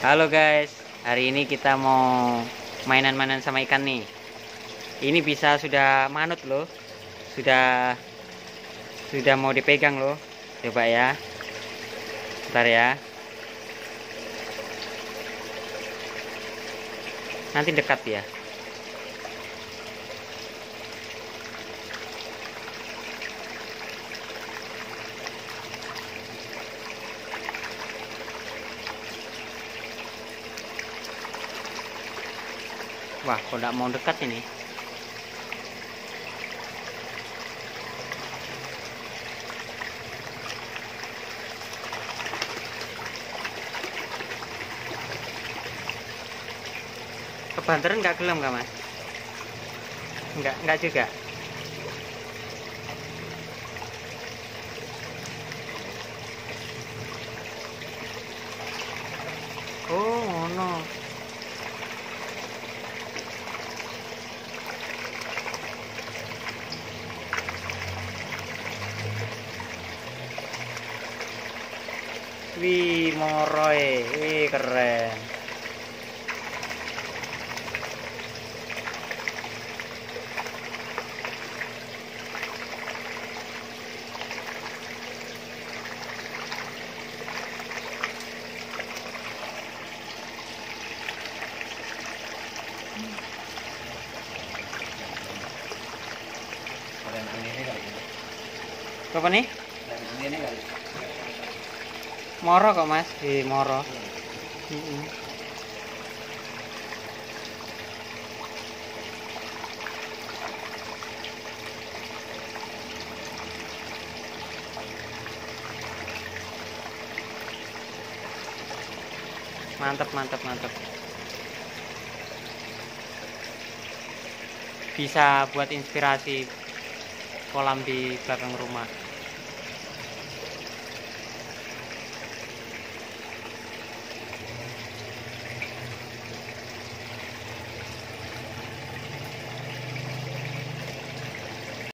Halo guys, hari ini kita mau mainan-mainan sama ikan nih. Ini bisa sudah manut loh, sudah sudah mau dipegang loh. Coba ya, ntar ya. Nanti dekat ya. Wah, kok nggak mau dekat ini? Kebanteran nggak gelem nggak mas? Nggak, nggak juga. Oh, ngono. Wih, moroy. Wih, keren. Kali. Apa nih? Anginnya kali. Moro kok mas, di moro. Mm-mm. Mantap, mantap, mantap. Bisa buat inspirasi kolam di belakang rumah.